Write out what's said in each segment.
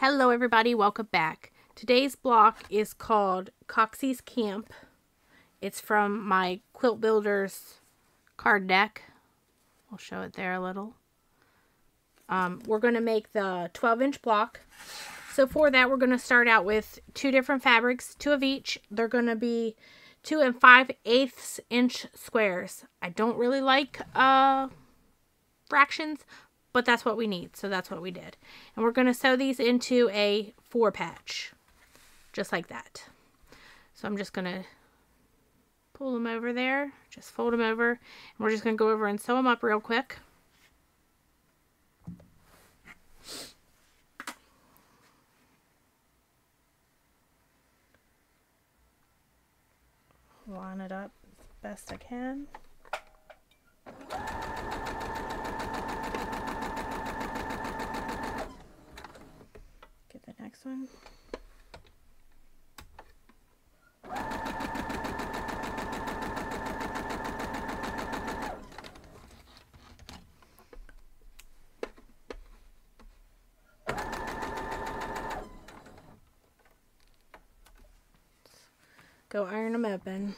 Hello everybody, welcome back. Today's block is called Coxey's Camp. It's from my Quilt Builders card deck. I'll show it there a little. Um, we're going to make the 12 inch block. So for that we're going to start out with two different fabrics, two of each. They're going to be two and five eighths inch squares. I don't really like uh, fractions, but that's what we need. So that's what we did. And we're going to sew these into a four patch, just like that. So I'm just going to pull them over there, just fold them over, and we're just going to go over and sew them up real quick. Line it up as best I can. Next one. go iron them open.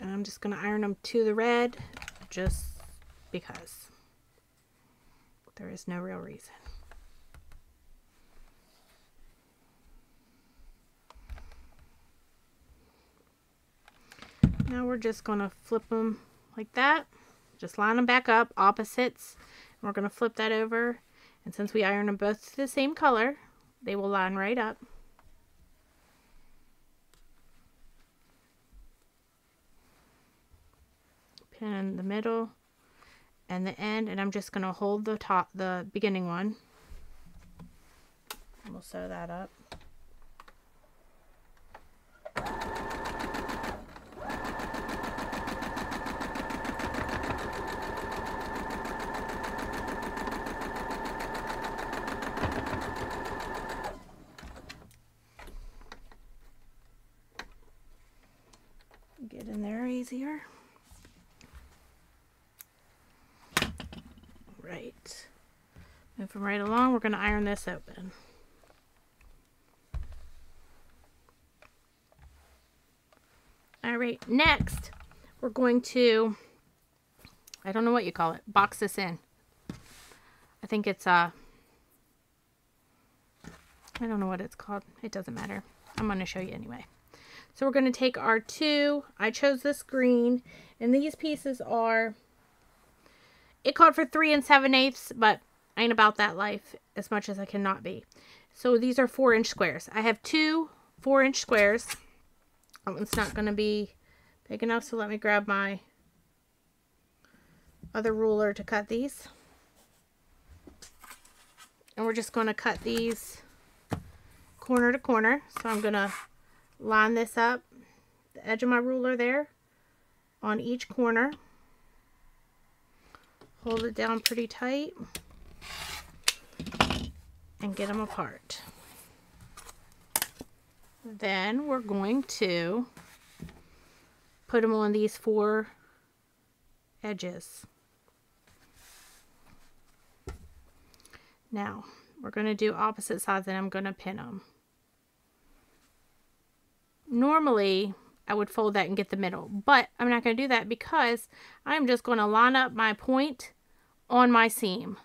And I'm just going to iron them to the red just because there is no real reason. Now we're just going to flip them like that. Just line them back up, opposites. And we're going to flip that over. And since we iron them both to the same color, they will line right up. Pin in the middle and the end. And I'm just going to hold the top, the beginning one. And we'll sew that up. easier. Right. Moving right along, we're going to iron this open. All right, next we're going to, I don't know what you call it, box this in. I think it's, uh, I don't know what it's called. It doesn't matter. I'm going to show you anyway. So we're going to take our two. I chose this green. And these pieces are... It called for 3 and 7 eighths, but I ain't about that life as much as I cannot be. So these are 4 inch squares. I have two 4 inch squares. One's not going to be big enough, so let me grab my other ruler to cut these. And we're just going to cut these corner to corner. So I'm going to line this up, the edge of my ruler there, on each corner. Hold it down pretty tight and get them apart. Then we're going to put them on these four edges. Now, we're going to do opposite sides and I'm going to pin them normally I would fold that and get the middle, but I'm not going to do that because I'm just going to line up my point on my seam.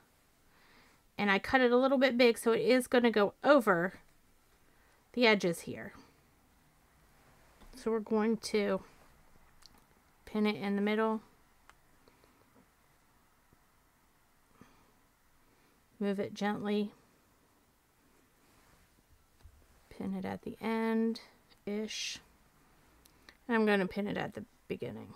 And I cut it a little bit big, so it is going to go over the edges here. So we're going to pin it in the middle. Move it gently. Pin it at the end ish. I'm going to pin it at the beginning.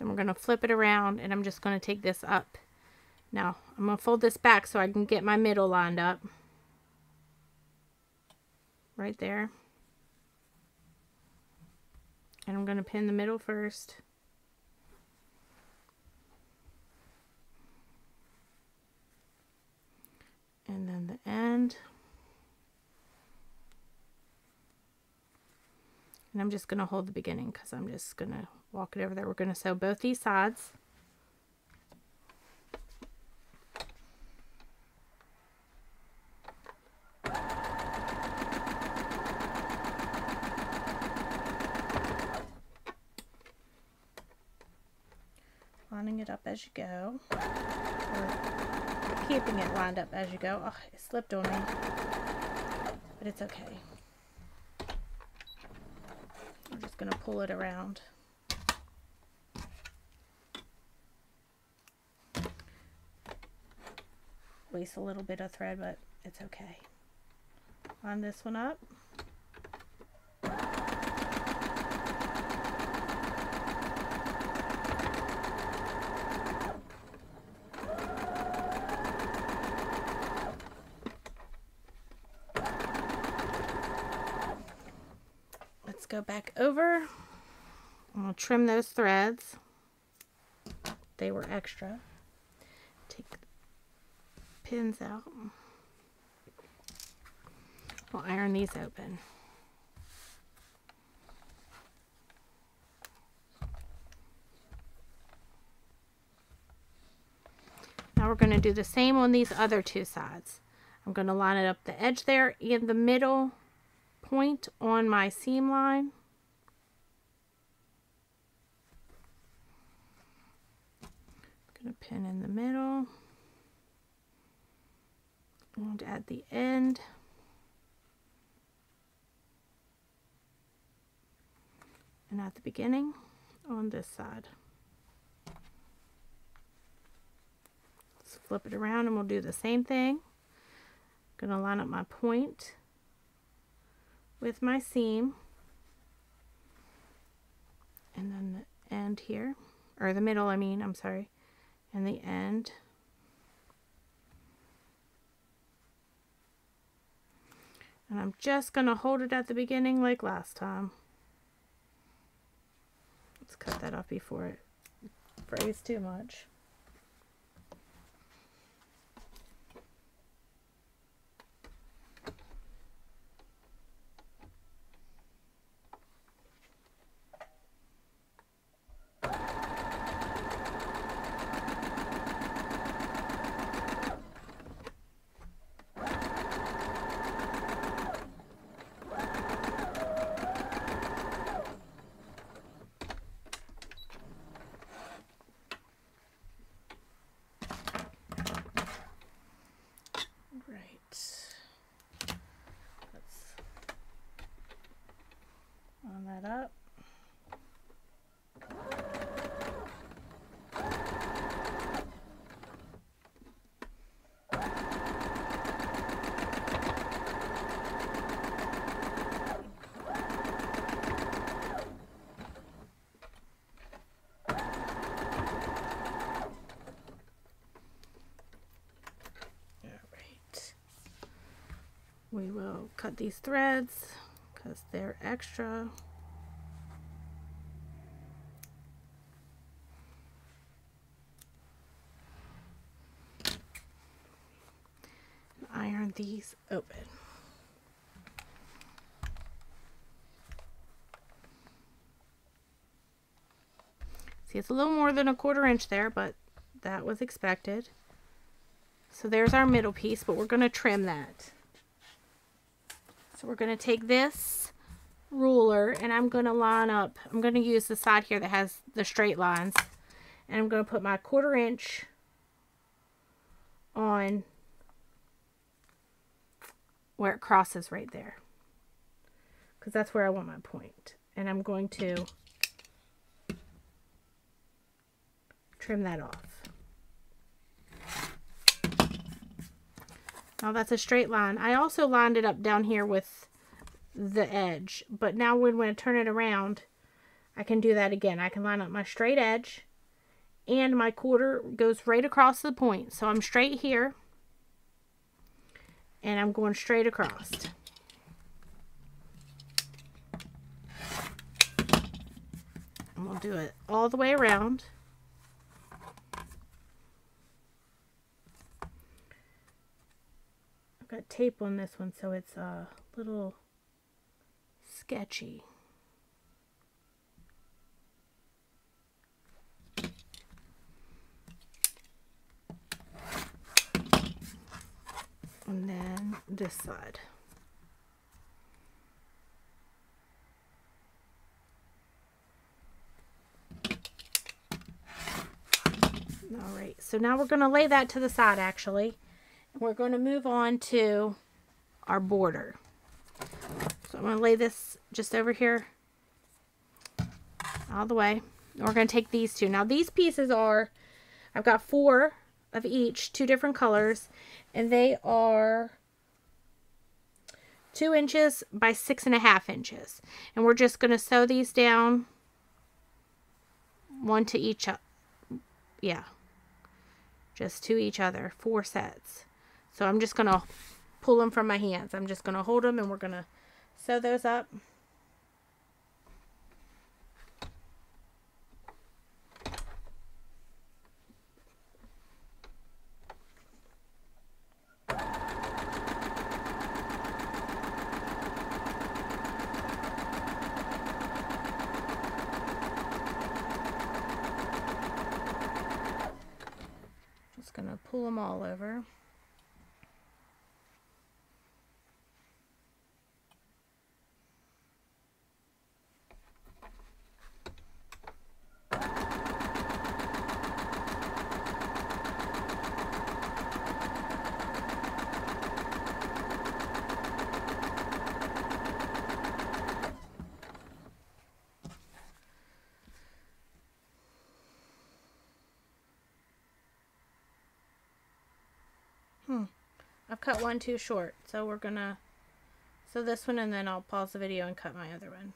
Then we're going to flip it around and I'm just going to take this up. Now, I'm going to fold this back so I can get my middle lined up. Right there. And I'm going to pin the middle first. and then the end. And I'm just going to hold the beginning because I'm just going to walk it over there. We're going to sew both these sides. Lining it up as you go. Or keeping it lined up as you go. Oh, it slipped on me. But it's okay. I'm just going to pull it around. Waste a little bit of thread, but it's okay. Line this one up. Let's go back over. To trim those threads. They were extra. Pins out. We'll iron these open. Now we're going to do the same on these other two sides. I'm going to line it up the edge there and the middle point on my seam line. I'm going to pin in the middle and at the end. And at the beginning on this side. Let's flip it around and we'll do the same thing. I'm going to line up my point with my seam and then the end here or the middle I mean I'm sorry and the end and I'm just gonna hold it at the beginning like last time. Let's cut that off before it frays too much that up. we will cut these threads because they're extra these open. See, it's a little more than a quarter inch there, but that was expected. So there's our middle piece, but we're going to trim that. So we're going to take this ruler and I'm going to line up, I'm going to use the side here that has the straight lines. And I'm going to put my quarter inch on where it crosses right there. Because that's where I want my point. And I'm going to trim that off. Now that's a straight line. I also lined it up down here with the edge. But now when, I turn it around, I can do that again. I can line up my straight edge and my quarter goes right across the point. So I'm straight here and I'm going straight across. And we'll do it all the way around. I've got tape on this one so it's a little sketchy. And then this side. All right, so now we're going to lay that to the side actually. And we're going to move on to our border. So I'm going to lay this just over here all the way. And we're going to take these two. Now these pieces are, I've got four of each, two different colors, and they are two inches by six and a half inches. And we're just going to sew these down one to each, yeah, just to each other, four sets. So I'm just going to pull them from my hands. I'm just going to hold them and we're going to sew those up. Just going to pull them all over. I've cut one too short, so we're gonna sew this one and then I'll pause the video and cut my other one.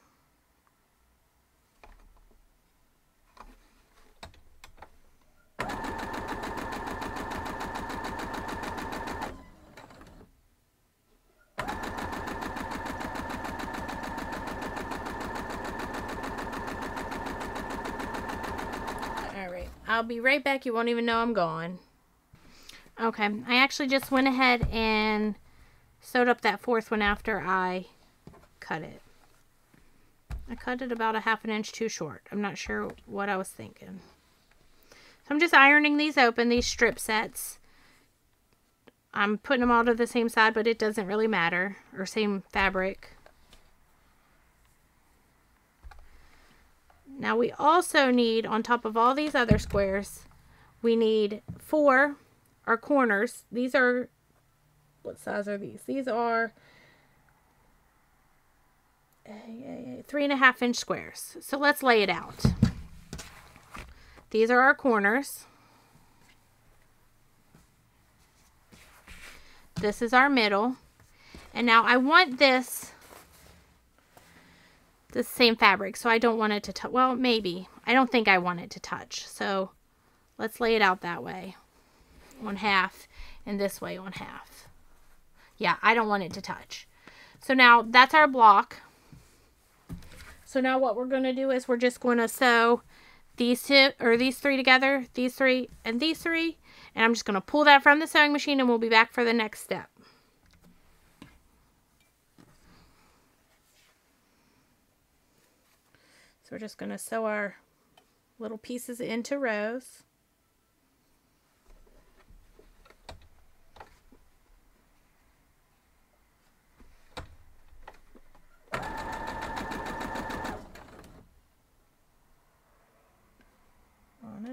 I'll be right back. You won't even know I'm gone. Okay, I actually just went ahead and sewed up that fourth one after I cut it. I cut it about a half an inch too short. I'm not sure what I was thinking. So I'm just ironing these open, these strip sets. I'm putting them all to the same side, but it doesn't really matter. Or same fabric. Now we also need, on top of all these other squares, we need four our corners. These are, what size are these? These are eh, eh, eh, three and a half inch squares. So let's lay it out. These are our corners. This is our middle. And now I want this the same fabric, so I don't want it to touch. Well, maybe. I don't think I want it to touch. So let's lay it out that way on half and this way on half. Yeah, I don't want it to touch. So now that's our block. So now what we're going to do is we're just going to sew these two or these three together, these three and these three. And I'm just going to pull that from the sewing machine and we'll be back for the next step. So we're just going to sew our little pieces into rows.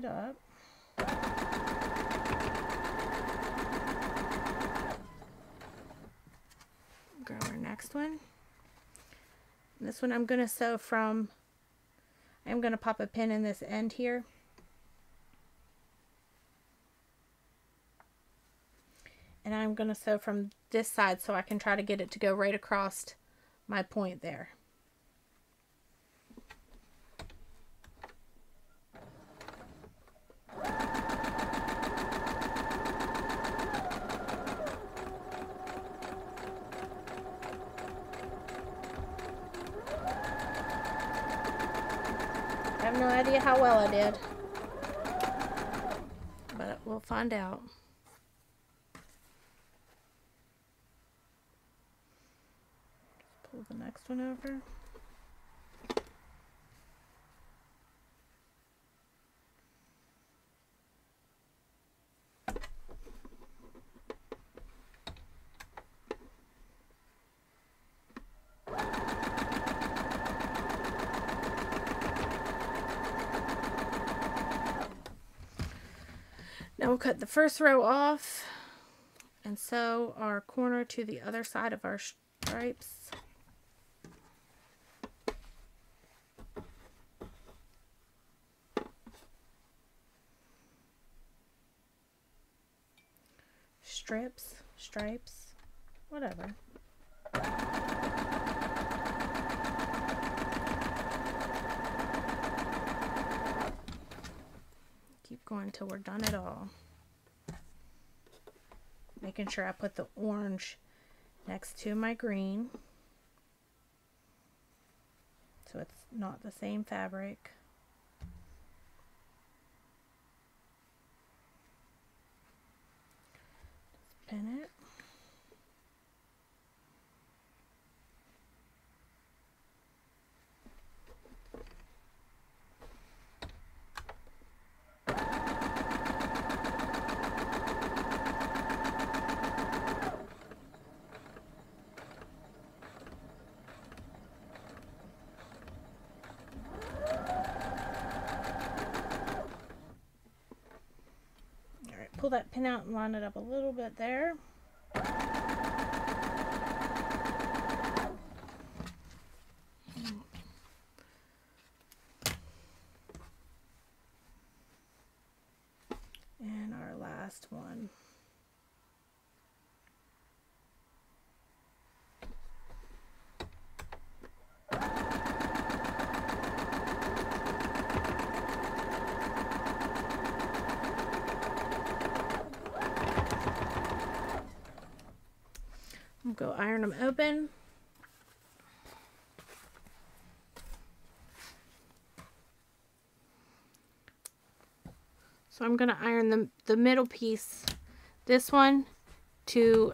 it up. Grab our next one. One I'm going to sew from, I'm going to pop a pin in this end here. And I'm going to sew from this side so I can try to get it to go right across my point there. Have no idea how well I did. But we'll find out. pull the next one over. First row off and sew our corner to the other side of our stripes. Strips, stripes, whatever. Keep going till we're done it all making sure I put the orange next to my green so it's not the same fabric. Just pin it. pull that pin out and line it up a little bit there. And our last one. go iron them open. So I'm going to iron the, the middle piece, this one, to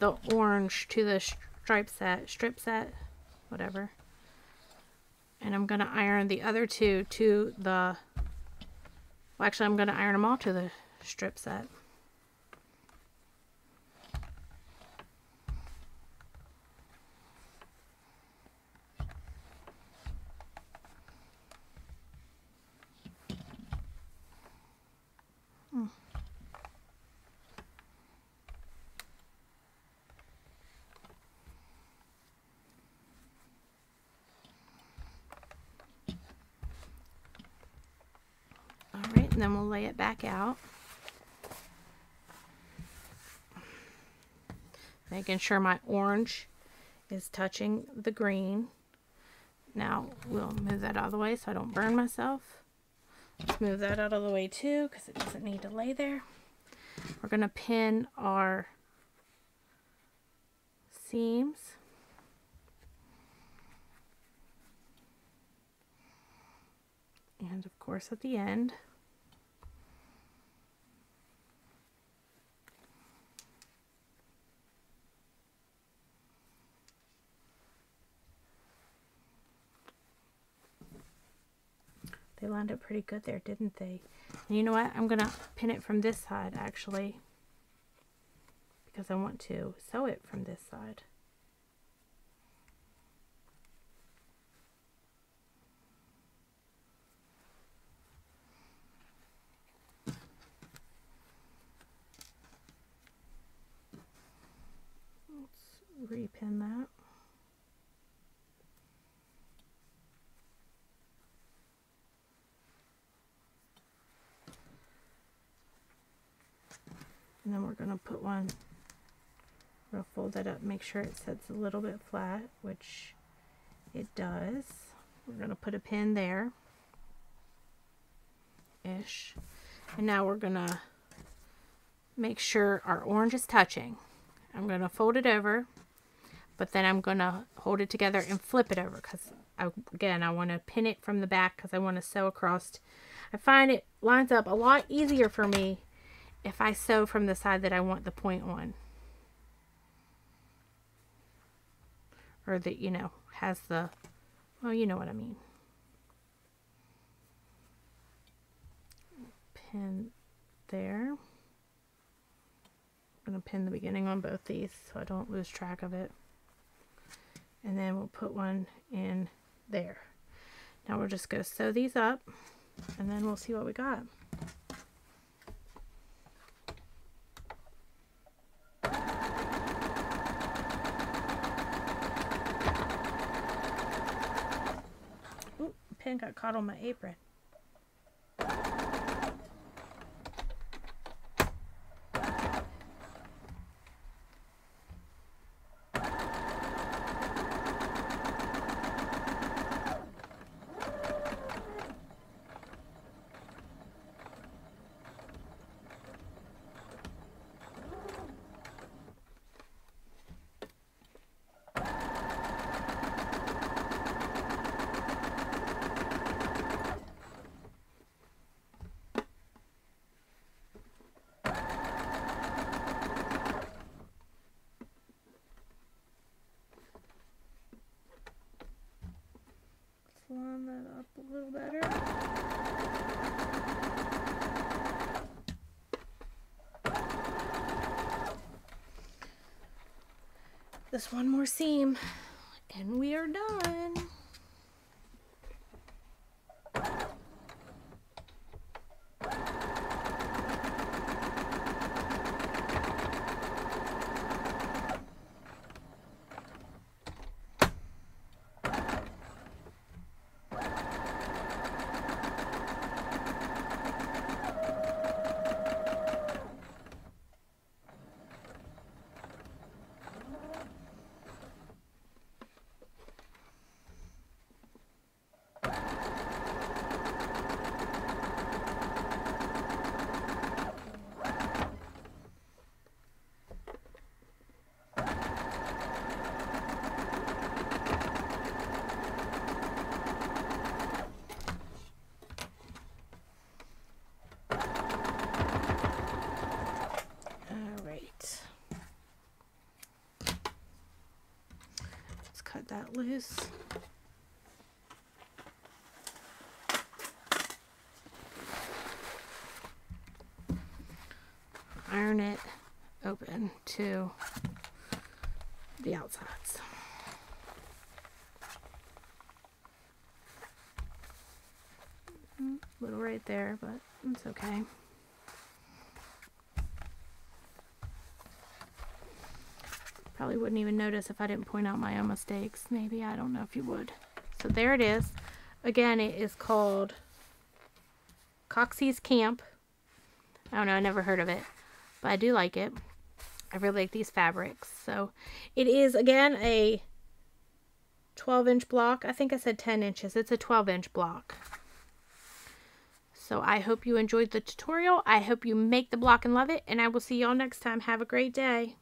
the orange, to the stripe set, strip set, whatever. And I'm going to iron the other two to the, well actually I'm going to iron them all to the strip set. and then we'll lay it back out. Making sure my orange is touching the green. Now we'll move that out of the way so I don't burn myself. Let's move that out of the way too because it doesn't need to lay there. We're going to pin our seams. And of course at the end. They lined up pretty good there, didn't they? And you know what? I'm going to pin it from this side, actually. Because I want to sew it from this side. Let's repin that. And then we're going to put one, we'll fold that up, make sure it sits a little bit flat, which it does. We're going to put a pin there, ish. And now we're going to make sure our orange is touching. I'm going to fold it over, but then I'm going to hold it together and flip it over because, again, I want to pin it from the back because I want to sew across. I find it lines up a lot easier for me if I sew from the side that I want the point on. Or that, you know, has the, well, you know what I mean. Pin there. I'm going to pin the beginning on both these so I don't lose track of it. And then we'll put one in there. Now we're just going to sew these up and then we'll see what we got. Hand got caught on my apron. Line that up a little better. This one more seam and we are done. Loose. Iron it open to the outsides. A little right there, but it's okay. Probably wouldn't even notice if I didn't point out my own mistakes. Maybe, I don't know if you would. So there it is. Again, it is called Coxey's Camp. I don't know, I never heard of it. But I do like it. I really like these fabrics. So it is, again, a 12 inch block. I think I said 10 inches. It's a 12 inch block. So I hope you enjoyed the tutorial. I hope you make the block and love it. And I will see y'all next time. Have a great day.